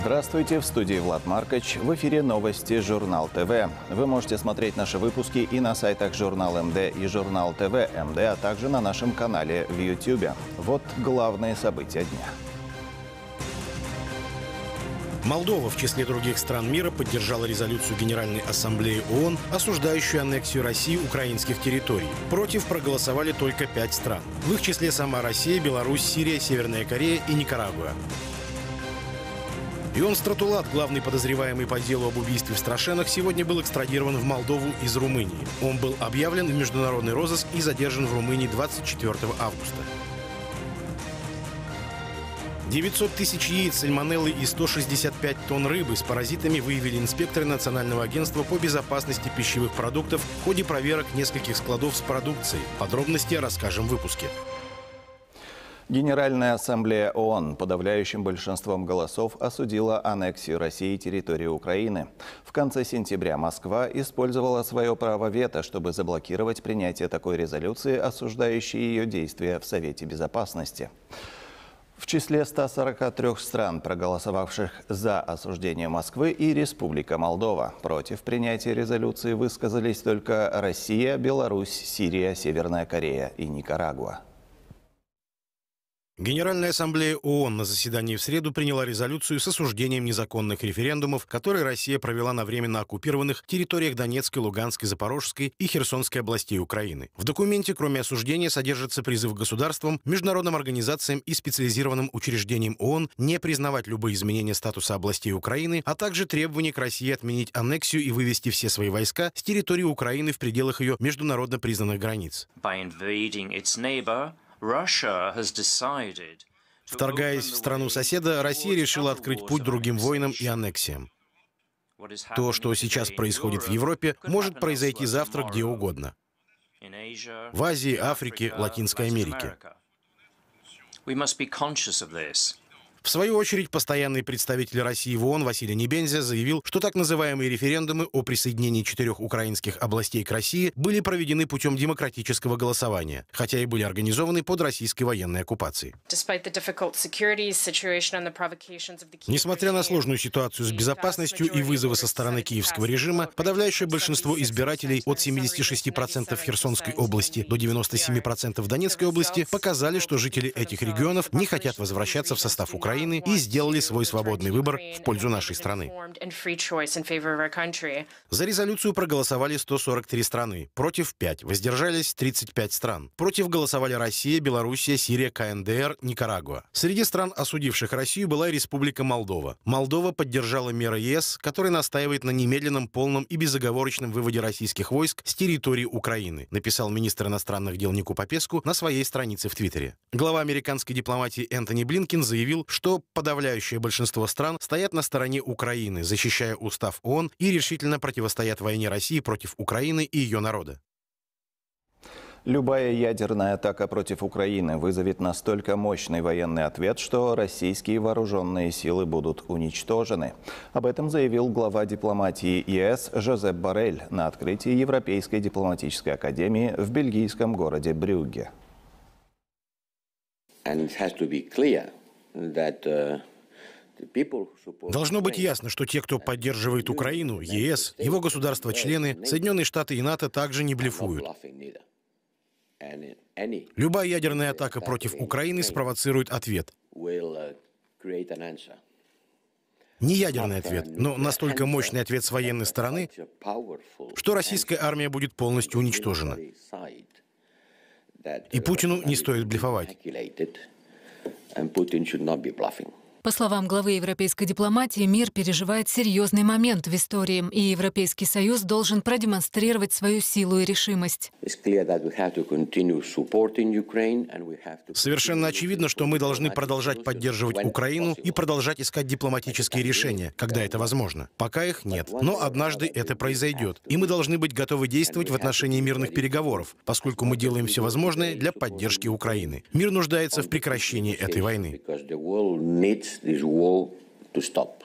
Здравствуйте, в студии Влад Маркоч. В эфире новости «Журнал ТВ». Вы можете смотреть наши выпуски и на сайтах «Журнал МД» и «Журнал ТВ МД», а также на нашем канале в YouTube. Вот главные события дня. Молдова в числе других стран мира поддержала резолюцию Генеральной Ассамблеи ООН, осуждающую аннексию России украинских территорий. Против проголосовали только пять стран. В их числе сама Россия, Беларусь, Сирия, Северная Корея и Никарагуа. Ион Стратулат, главный подозреваемый по делу об убийстве в Страшенах, сегодня был экстрадирован в Молдову из Румынии. Он был объявлен в международный розыск и задержан в Румынии 24 августа. 900 тысяч яиц сальмонеллы и 165 тонн рыбы с паразитами выявили инспекторы Национального агентства по безопасности пищевых продуктов в ходе проверок нескольких складов с продукцией. Подробности расскажем в выпуске. Генеральная ассамблея ООН подавляющим большинством голосов осудила аннексию России территории Украины. В конце сентября Москва использовала свое право вето, чтобы заблокировать принятие такой резолюции, осуждающей ее действия в Совете Безопасности. В числе 143 стран, проголосовавших за осуждение Москвы и Республика Молдова. Против принятия резолюции высказались только Россия, Беларусь, Сирия, Северная Корея и Никарагуа. Генеральная ассамблея ООН на заседании в среду приняла резолюцию с осуждением незаконных референдумов, которые Россия провела на временно оккупированных территориях Донецкой, Луганской, Запорожской и Херсонской областей Украины. В документе, кроме осуждения, содержится призыв государствам, международным организациям и специализированным учреждениям ООН не признавать любые изменения статуса областей Украины, а также требование к России отменить аннексию и вывести все свои войска с территории Украины в пределах ее международно признанных границ. Вторгаясь в страну соседа, Россия решила открыть путь другим войнам и аннексиям. То, что сейчас происходит в Европе, может произойти завтра где угодно. В Азии, Африке, Латинской Америке. В свою очередь, постоянный представитель России в ООН Василий Небензя заявил, что так называемые референдумы о присоединении четырех украинских областей к России были проведены путем демократического голосования, хотя и были организованы под российской военной оккупацией. Несмотря на сложную ситуацию с безопасностью и вызовы со стороны киевского режима, подавляющее большинство избирателей от 76% в Херсонской области до 97% в Донецкой области показали, что жители этих регионов не хотят возвращаться в состав Украины Украины и сделали свой свободный выбор в пользу нашей страны. За резолюцию проголосовали 143 страны, против 5, воздержались 35 стран. Против голосовали Россия, Белоруссия, Сирия, КНДР, Никарагуа. Среди стран, осудивших Россию, была и Республика Молдова. Молдова поддержала меры ЕС, который настаивает на немедленном, полном и безоговорочном выводе российских войск с территории Украины, написал министр иностранных дел Нику Попеску на своей странице в Твиттере. Глава американской дипломатии Энтони Блинкин заявил, что что подавляющее большинство стран стоят на стороне Украины, защищая устав ООН и решительно противостоят войне России против Украины и ее народа. Любая ядерная атака против Украины вызовет настолько мощный военный ответ, что российские вооруженные силы будут уничтожены. Об этом заявил глава дипломатии ЕС Жозеп Барель на открытии Европейской дипломатической академии в бельгийском городе Брюгге. And it has to be clear Должно быть ясно, что те, кто поддерживает Украину, ЕС, его государства-члены, Соединенные Штаты и НАТО также не блефуют. Любая ядерная атака против Украины спровоцирует ответ. Uh, не ядерный ответ, но настолько мощный ответ с военной стороны, что российская армия будет полностью уничтожена. И Путину не стоит блефовать and Putin should not be bluffing. По словам главы европейской дипломатии, мир переживает серьезный момент в истории, и Европейский Союз должен продемонстрировать свою силу и решимость. Совершенно очевидно, что мы должны продолжать поддерживать Украину и продолжать искать дипломатические решения, когда это возможно. Пока их нет, но однажды это произойдет, и мы должны быть готовы действовать в отношении мирных переговоров, поскольку мы делаем все возможное для поддержки Украины. Мир нуждается в прекращении этой войны this war to stop.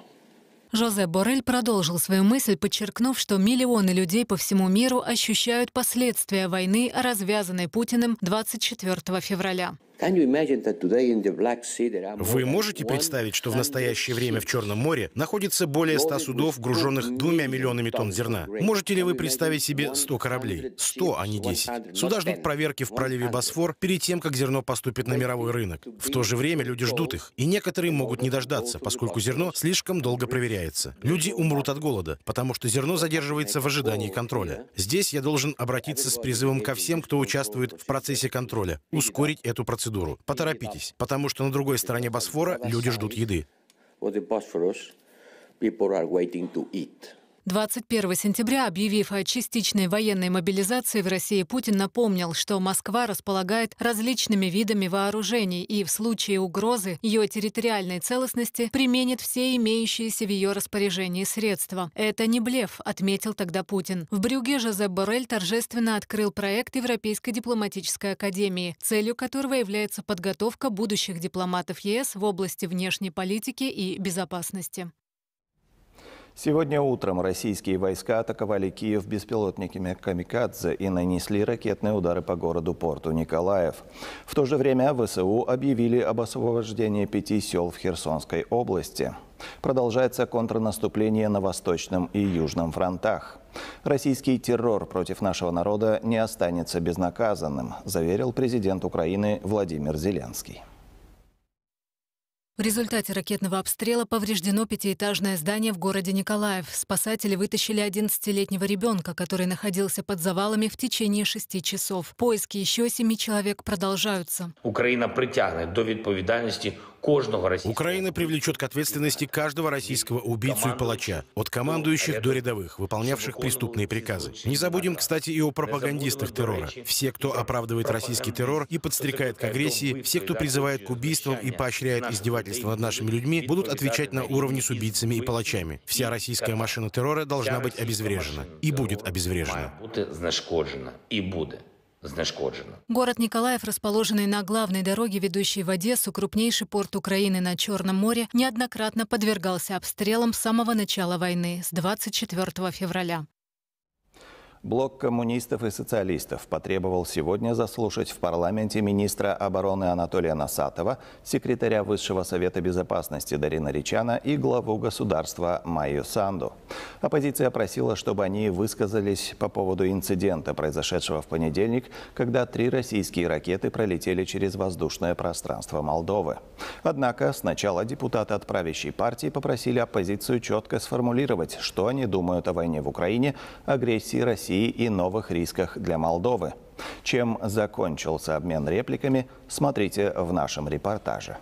Жозе Борель продолжил свою мысль, подчеркнув, что миллионы людей по всему миру ощущают последствия войны, развязанной Путиным 24 февраля. Вы можете представить, что в настоящее время в Черном море находится более 100 судов, груженных двумя миллионами тонн зерна? Можете ли вы представить себе 100 кораблей? 100, а не 10. Суда ждут проверки в проливе Босфор перед тем, как зерно поступит на мировой рынок. В то же время люди ждут их, и некоторые могут не дождаться, поскольку зерно слишком долго проверяется. Люди умрут от голода, потому что зерно задерживается в ожидании контроля. Здесь я должен обратиться с призывом ко всем, кто участвует в процессе контроля, ускорить эту процедуру процедуру. Поторопитесь, потому что на другой стороне Босфора люди ждут еды. 21 сентября, объявив о частичной военной мобилизации в России, Путин напомнил, что Москва располагает различными видами вооружений и в случае угрозы ее территориальной целостности применит все имеющиеся в ее распоряжении средства. Это не блеф, отметил тогда Путин. В Брюге Жозеп Боррель торжественно открыл проект Европейской дипломатической академии, целью которого является подготовка будущих дипломатов ЕС в области внешней политики и безопасности. Сегодня утром российские войска атаковали Киев беспилотниками «Камикадзе» и нанесли ракетные удары по городу-порту Николаев. В то же время ВСУ объявили об освобождении пяти сел в Херсонской области. Продолжается контрнаступление на Восточном и Южном фронтах. Российский террор против нашего народа не останется безнаказанным, заверил президент Украины Владимир Зеленский. В результате ракетного обстрела повреждено пятиэтажное здание в городе Николаев. Спасатели вытащили 11-летнего ребенка, который находился под завалами в течение шести часов. Поиски еще семи человек продолжаются. Украина притягнет до відповідальності кожного российского. Украина привлечет к ответственности каждого российского убийцу и палача, от командующих до рядовых, выполнявших преступные приказы. Не забудем, кстати, и о пропагандистах террора. Все, кто оправдывает российский террор и подстрекает к агрессии, все, кто призывает к убийствам и поощряет издевательства над нашими людьми, будут отвечать на уровне с убийцами и палачами. Вся российская машина террора должна быть обезврежена и будет обезврежена. И будет знешкоджено. Город Николаев, расположенный на главной дороге, ведущей в Одессу, крупнейший порт Украины на Черном море, неоднократно подвергался обстрелам с самого начала войны, с 24 февраля. Блок коммунистов и социалистов потребовал сегодня заслушать в парламенте министра обороны Анатолия Насатова, секретаря Высшего совета безопасности Дарина Ричана и главу государства Майю Санду. Оппозиция просила, чтобы они высказались по поводу инцидента, произошедшего в понедельник, когда три российские ракеты пролетели через воздушное пространство Молдовы. Однако сначала депутаты от правящей партии попросили оппозицию четко сформулировать, что они думают о войне в Украине, агрессии России России и новых рисках для Молдовы. Чем закончился обмен репликами, смотрите в нашем репортаже.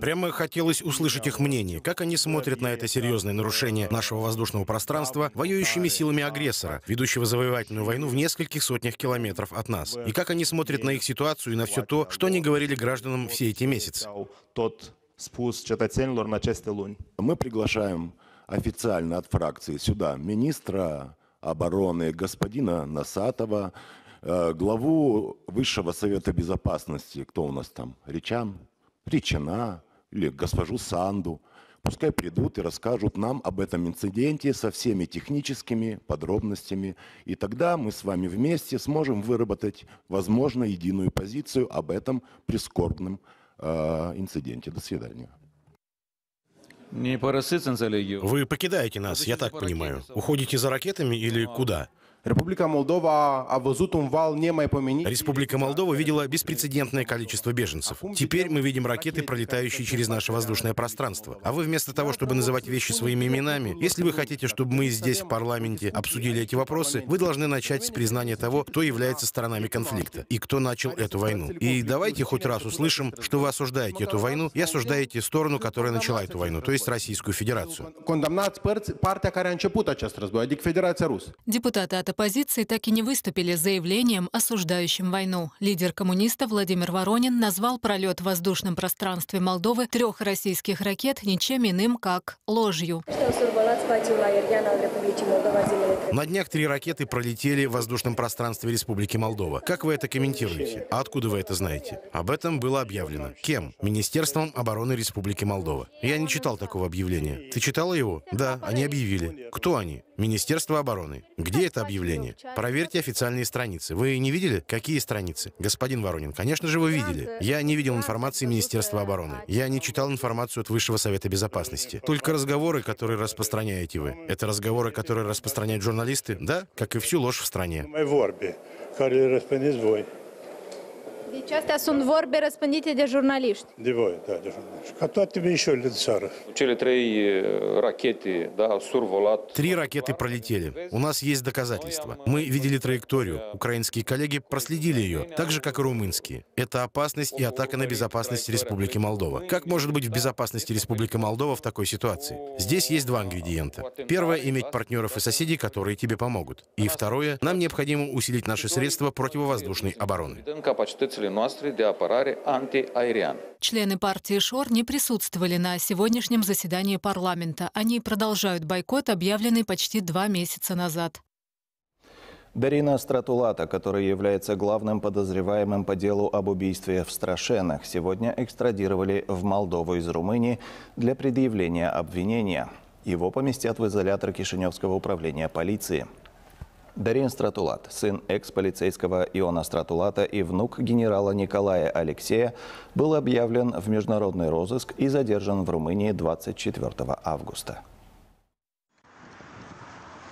Прямо хотелось услышать их мнение, как они смотрят на это серьезное нарушение нашего воздушного пространства воюющими силами агрессора, ведущего завоевательную войну в нескольких сотнях километров от нас. И как они смотрят на их ситуацию и на все то, что они говорили гражданам все эти месяцы. Мы приглашаем официально от фракции сюда министра обороны господина Насатова, э, главу Высшего Совета Безопасности, кто у нас там, Речан, Речана или госпожу Санду. Пускай придут и расскажут нам об этом инциденте со всеми техническими подробностями. И тогда мы с вами вместе сможем выработать, возможно, единую позицию об этом прискорбном э, инциденте. До свидания. Вы покидаете нас, я так понимаю. Уходите за ракетами или куда? Республика Молдова а. Республика Молдова видела беспрецедентное количество беженцев. Теперь мы видим ракеты, пролетающие через наше воздушное пространство. А вы вместо того, чтобы называть вещи своими именами, если вы хотите, чтобы мы здесь, в парламенте, обсудили эти вопросы, вы должны начать с признания того, кто является сторонами конфликта и кто начал эту войну. И давайте хоть раз услышим, что вы осуждаете эту войну и осуждаете сторону, которая начала эту войну, то есть Российскую Федерацию. Депутаты от оппозиции так и не выступили с заявлением, осуждающим войну. Лидер коммунистов Владимир Воронин назвал пролет в воздушном пространстве Молдовы трех российских ракет ничем иным, как ложью. На днях три ракеты пролетели в воздушном пространстве Республики Молдова. Как вы это комментируете? А откуда вы это знаете? Об этом было объявлено. Кем? Министерством обороны Республики Молдова. Я не читал такого объявления. Ты читала его? Да, они объявили. Кто они? Министерство обороны. Где это объявление? Объявление. Проверьте официальные страницы. Вы не видели? Какие страницы? Господин Воронин, конечно же, вы видели. Я не видел информации Министерства обороны. Я не читал информацию от Высшего Совета Безопасности. Только разговоры, которые распространяете вы. Это разговоры, которые распространяют журналисты, да? Как и всю ложь в стране. Deci astea sunt vorbe răspândite de jurnaliști. De voi, da, de jurnaliști. Ca toate de țară. Cele trei ракеты, да, сурволат. Три ракеты пролетели. У нас есть доказательства. Мы видели траекторию. Украинские коллеги проследили ее, так же, как и румынские. Это опасность и атака на безопасность Республики Молдова. Как может быть в безопасности Республика Молдова в такой ситуации? Здесь есть два ингредиента. Первое — иметь партнеров и соседей, которые тебе помогут. И второе — нам необходимо усилить наши средства противовоздушной обороны средствами noastre de apărare антиаэриан. Члены партии ШОР не присутствовали на сегодняшнем заседании парламента. Они продолжают бойкот, объявленный почти два месяца назад. Дарина Стратулата, которая является главным подозреваемым по делу об убийстве в Страшенах, сегодня экстрадировали в Молдову из Румынии для предъявления обвинения. Его поместят в изолятор Кишиневского управления полиции. Дарин Стратулат, сын экс-полицейского Иона Стратулата и внук генерала Николая Алексея, был объявлен в международный розыск и задержан в Румынии 24 августа.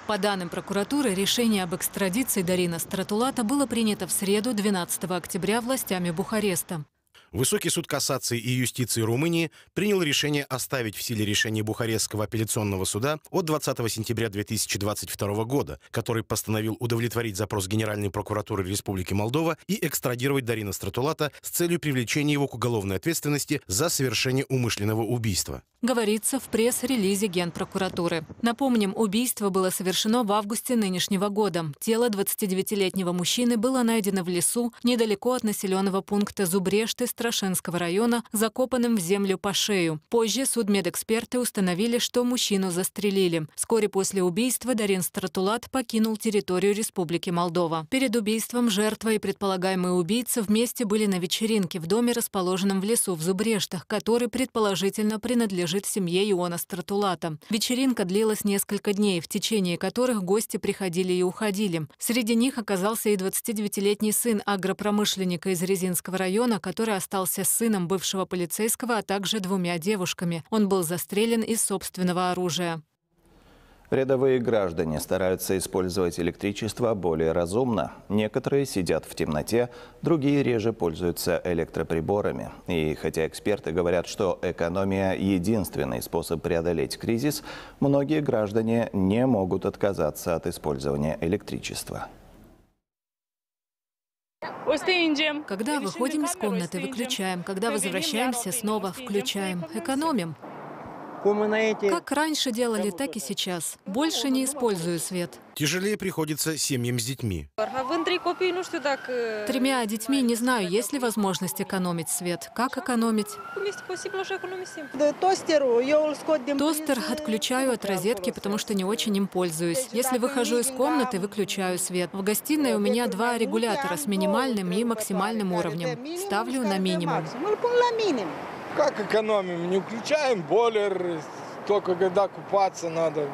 По данным прокуратуры, решение об экстрадиции Дарина Стратулата было принято в среду 12 октября властями Бухареста. Высокий суд кассации и юстиции Румынии принял решение оставить в силе решение Бухарестского апелляционного суда от 20 сентября 2022 года, который постановил удовлетворить запрос Генеральной прокуратуры Республики Молдова и экстрадировать Дарина Стратулата с целью привлечения его к уголовной ответственности за совершение умышленного убийства говорится в пресс-релизе Генпрокуратуры. Напомним, убийство было совершено в августе нынешнего года. Тело 29-летнего мужчины было найдено в лесу недалеко от населенного пункта Зубрешты Страшенского района, закопанным в землю по шею. Позже судмедэксперты установили, что мужчину застрелили. Вскоре после убийства Дарин Стратулат покинул территорию Республики Молдова. Перед убийством жертва и предполагаемый убийца вместе были на вечеринке в доме, расположенном в лесу в Зубрештах, который предположительно принадлежит семье Иона Стратулата. Вечеринка длилась несколько дней, в течение которых гости приходили и уходили. Среди них оказался и 29-летний сын агропромышленника из Резинского района, который остался сыном бывшего полицейского, а также двумя девушками. Он был застрелен из собственного оружия. Рядовые граждане стараются использовать электричество более разумно. Некоторые сидят в темноте, другие реже пользуются электроприборами. И хотя эксперты говорят, что экономия – единственный способ преодолеть кризис, многие граждане не могут отказаться от использования электричества. Когда выходим из комнаты, выключаем. Когда возвращаемся, снова включаем. Экономим. Как раньше делали, так и сейчас. Больше не использую свет. Тяжелее приходится семьям с детьми. Тремя детьми не знаю, есть ли возможность экономить свет. Как экономить? Тостер отключаю от розетки, потому что не очень им пользуюсь. Если выхожу из комнаты, выключаю свет. В гостиной у меня два регулятора с минимальным и максимальным уровнем. Ставлю на минимум. Как экономим? Не включаем бойлер, только когда купаться надо.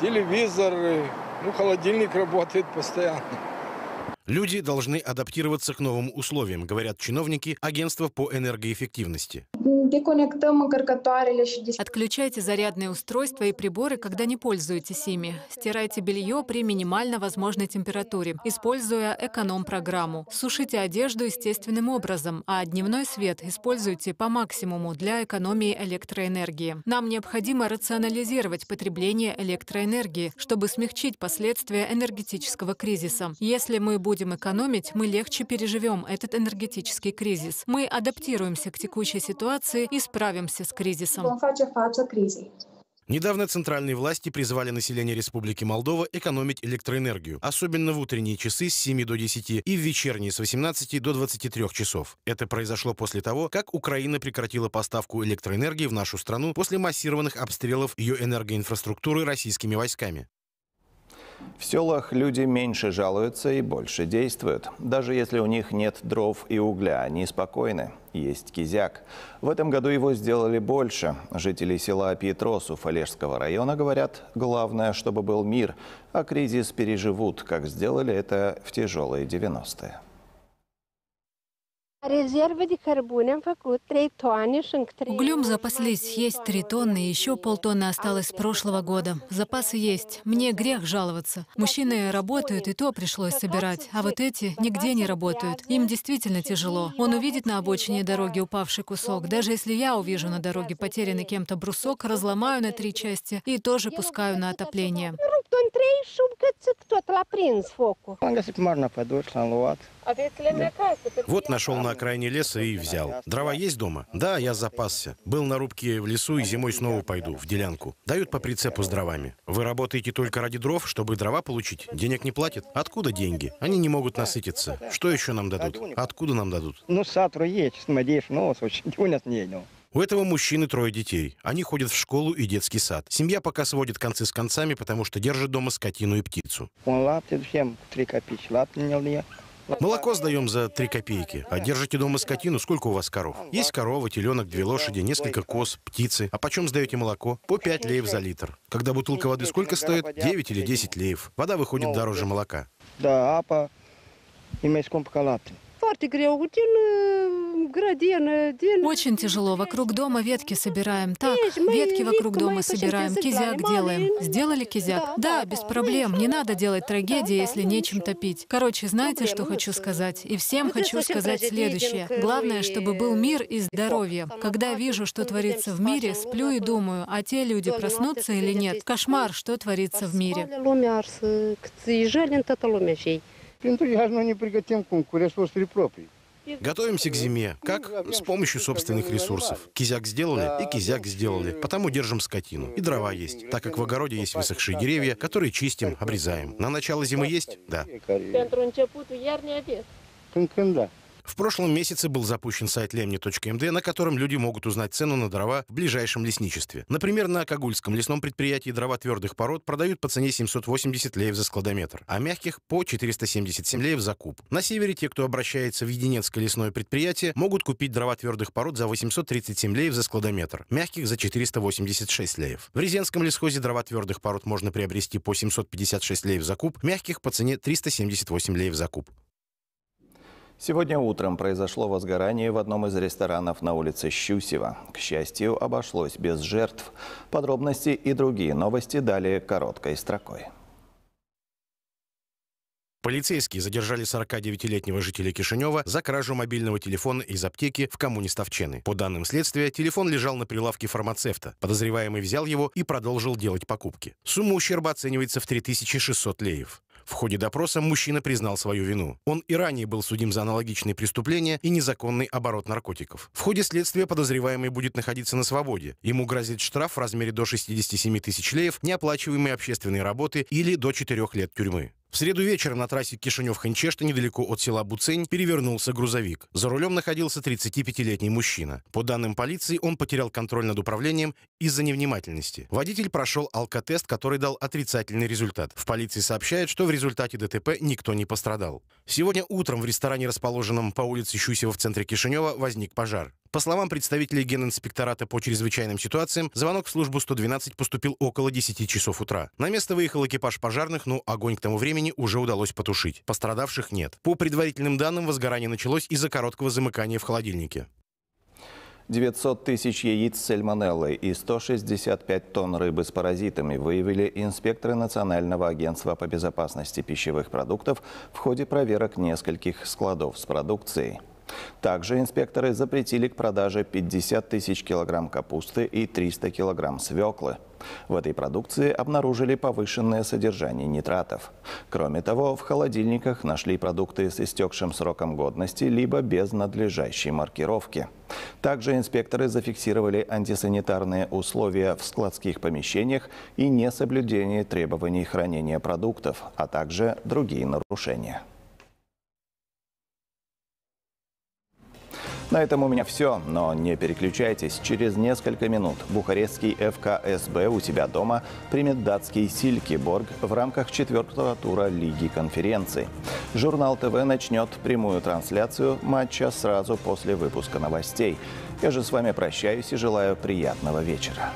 Телевизор, ну, холодильник работает постоянно. Люди должны адаптироваться к новым условиям, говорят чиновники агентства по энергоэффективности. Отключайте зарядные устройства и приборы, когда не пользуетесь ими. Стирайте белье при минимально возможной температуре, используя эконом-программу. Сушите одежду естественным образом, а дневной свет используйте по максимуму для экономии электроэнергии. Нам необходимо рационализировать потребление электроэнергии, чтобы смягчить последствия энергетического кризиса. Если мы будем экономить, мы легче переживем этот энергетический кризис. Мы адаптируемся к текущей ситуации и справимся с кризисом. Недавно центральные власти призвали население Республики Молдова экономить электроэнергию, особенно в утренние часы с 7 до 10 и в вечерние с 18 до 23 часов. Это произошло после того, как Украина прекратила поставку электроэнергии в нашу страну после массированных обстрелов ее энергоинфраструктуры российскими войсками. В селах люди меньше жалуются и больше действуют. Даже если у них нет дров и угля, они спокойны. Есть кизяк. В этом году его сделали больше. Жители села Петросу Фалежского района говорят, главное, чтобы был мир, а кризис переживут, как сделали это в тяжелые 90-е. Углем запаслись, есть три тонны, еще полтонны осталось с прошлого года. Запасы есть. Мне грех жаловаться. Мужчины работают, и то пришлось собирать. А вот эти нигде не работают. Им действительно тяжело. Он увидит на обочине дороги упавший кусок. Даже если я увижу на дороге потерянный кем-то брусок, разломаю на три части и тоже пускаю на отопление. Вот нашел на окраине леса и взял. Дрова есть дома? Да, я запасся. Был на рубке в лесу и зимой снова пойду, в делянку. Дают по прицепу с дровами. Вы работаете только ради дров, чтобы дрова получить? Денег не платят? Откуда деньги? Они не могут насытиться. Что еще нам дадут? Откуда нам дадут? Ну, сатру есть, надеюсь, но у нас не у этого мужчины трое детей. Они ходят в школу и детский сад. Семья пока сводит концы с концами, потому что держит дома скотину и птицу. Он лаптит всем три копейки. Лаптит Молоко сдаем за три копейки. А держите дома скотину? Сколько у вас коров? Есть корова, теленок, две лошади, несколько коз, птицы. А почем сдаете молоко? По 5 леев за литр. Когда бутылка воды сколько стоит? 9 или 10 леев. Вода выходит дороже молока. Да, апа и мяском поколапты. Очень тяжело. Вокруг дома ветки собираем. Так, ветки вокруг дома собираем, кизяк делаем. Сделали кизяк? Да, без проблем. Не надо делать трагедии, если нечем топить. Короче, знаете, что хочу сказать? И всем хочу сказать следующее. Главное, чтобы был мир и здоровье. Когда вижу, что творится в мире, сплю и думаю, а те люди проснутся или нет? Кошмар, что творится в мире. Готовимся к зиме. Как? С помощью собственных ресурсов. Кизяк сделали и кизяк сделали. Потому держим скотину. И дрова есть. Так как в огороде есть высохшие деревья, которые чистим, обрезаем. На начало зимы есть? Да. В прошлом месяце был запущен сайт lemni.md, на котором люди могут узнать цену на дрова в ближайшем лесничестве. Например, на Кагульском лесном предприятии дрова твердых пород продают по цене 780 леев за складометр, а мягких — по 477 леев за куб. На севере те, кто обращается в Единецкое лесное предприятие, могут купить дрова твердых пород за 837 леев за складометр, мягких — за 486 леев. В Резенском лесхозе дрова твердых пород можно приобрести по 756 леев за куб, мягких — по цене 378 леев за куб. Сегодня утром произошло возгорание в одном из ресторанов на улице Щусева. К счастью, обошлось без жертв. Подробности и другие новости далее короткой строкой. Полицейские задержали 49-летнего жителя Кишинева за кражу мобильного телефона из аптеки в коммуне Ставчены. По данным следствия, телефон лежал на прилавке фармацевта. Подозреваемый взял его и продолжил делать покупки. Сумма ущерба оценивается в 3600 леев. В ходе допроса мужчина признал свою вину. Он и ранее был судим за аналогичные преступления и незаконный оборот наркотиков. В ходе следствия подозреваемый будет находиться на свободе. Ему грозит штраф в размере до 67 тысяч леев, неоплачиваемые общественные работы или до 4 лет тюрьмы. В среду вечером на трассе Кишинев-Ханчешта, недалеко от села Буцень, перевернулся грузовик. За рулем находился 35-летний мужчина. По данным полиции, он потерял контроль над управлением из-за невнимательности. Водитель прошел алкотест, который дал отрицательный результат. В полиции сообщают, что в результате ДТП никто не пострадал. Сегодня утром в ресторане, расположенном по улице Щусева в центре Кишинева, возник пожар. По словам представителей Генинспектората по чрезвычайным ситуациям, звонок в службу 112 поступил около 10 часов утра. На место выехал экипаж пожарных, но огонь к тому времени уже удалось потушить. Пострадавших нет. По предварительным данным, возгорание началось из-за короткого замыкания в холодильнике. 900 тысяч яиц с сальмонеллой и 165 тонн рыбы с паразитами выявили инспекторы Национального агентства по безопасности пищевых продуктов в ходе проверок нескольких складов с продукцией. Также инспекторы запретили к продаже 50 тысяч килограмм капусты и 300 килограмм свеклы. В этой продукции обнаружили повышенное содержание нитратов. Кроме того, в холодильниках нашли продукты с истекшим сроком годности либо без надлежащей маркировки. Также инспекторы зафиксировали антисанитарные условия в складских помещениях и несоблюдение требований хранения продуктов, а также другие нарушения. На этом у меня все, но не переключайтесь. Через несколько минут бухарестский ФКСБ у себя дома примет датский Силькиборг в рамках четвертого тура Лиги конференций. Журнал ТВ начнет прямую трансляцию матча сразу после выпуска новостей. Я же с вами прощаюсь и желаю приятного вечера.